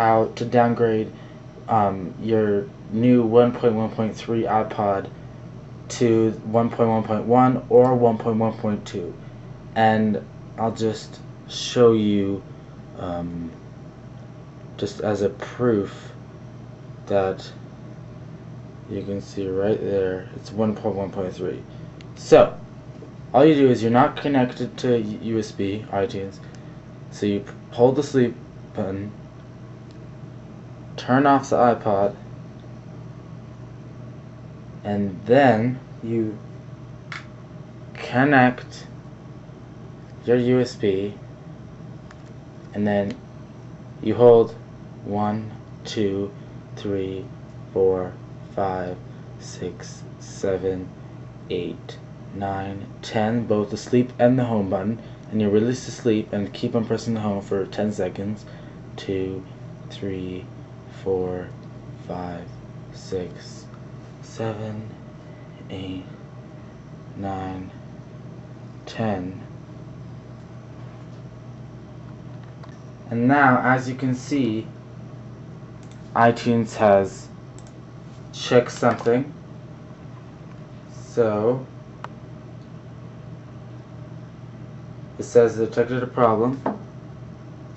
how to downgrade um, your new 1.1.3 iPod to 1.1.1 or 1.1.2 and I'll just show you um, just as a proof that you can see right there it's 1.1.3 so all you do is you're not connected to USB iTunes. So you hold the sleep button turn off the iPod and then you connect your USB and then you hold one, two, three, four, five, six, seven, eight, nine, ten, both the sleep and the home button, and you release the sleep and keep on pressing the home for 10 seconds. Two, three, four, five, six, seven, eight, nine, ten. And now, as you can see, iTunes has checked something. So, it says detected a problem.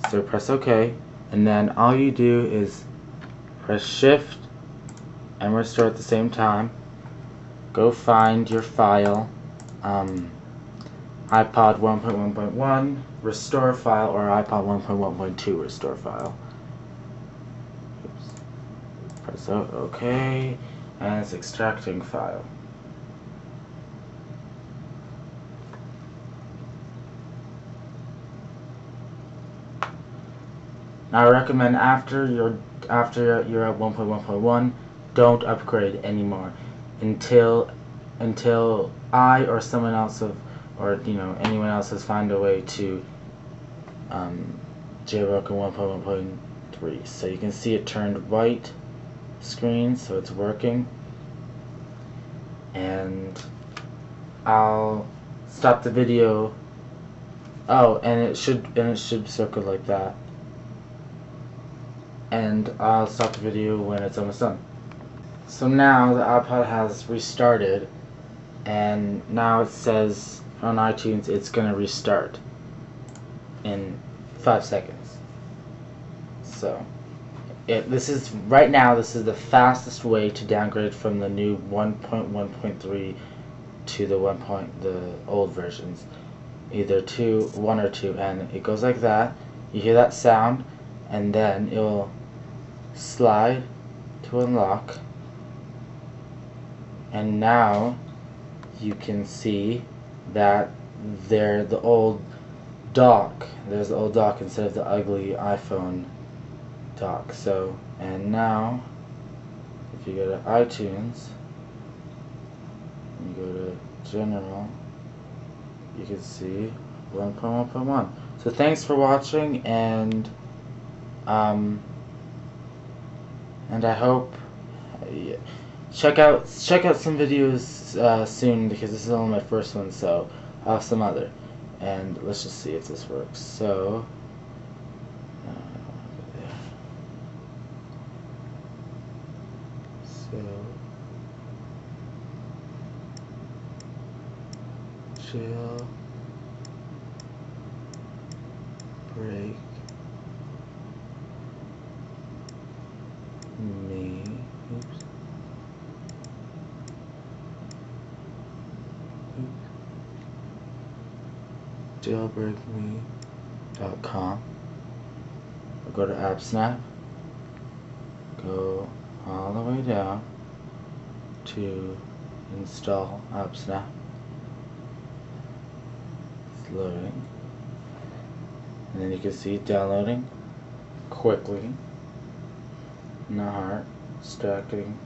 So press OK. And then all you do is press Shift and restore at the same time. Go find your file. Um, iPod 1.1.1 restore file or iPod 1.1.2 restore file. Oops. Press OK and it's extracting file. Now I recommend after you're after you're at 1.1.1 don't upgrade anymore. Until until I or someone else of or you know anyone else has found a way to um, jailbroken 1.1.3 so you can see it turned white screen so it's working. And I'll stop the video. Oh and it should and it should circle like that and I'll stop the video when it's almost done. So now the iPod has restarted and now it says on iTunes it's gonna restart in five seconds. So it, this is right now this is the fastest way to downgrade from the new 1.1.3 to the 1. Point, the old versions. Either 2 1 or 2 and it goes like that. You hear that sound and then it will slide to unlock. And now you can see that there the old dock. There's the old dock instead of the ugly iPhone dock. So and now if you go to iTunes you go to general you can see 1.1.1 so thanks for watching and um and I hope check out check out some videos uh, soon because this is only my first one so I'll have some other. And let's just see if this works. So uh, so chill. Break me oops jailbreakme.com go to AppSnapp go all the way down to install AppSnapp it's loading. And then you can see it downloading quickly. Not hard. Stacking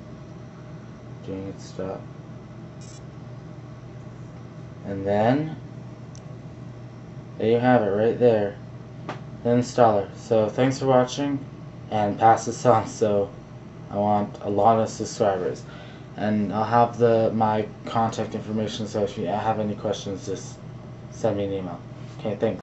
doing its stuff. And then there you have it right there. The installer. So thanks for watching and pass this on so I want a lot of subscribers. And I'll have the my contact information so if you have any questions just send me an email. Okay thanks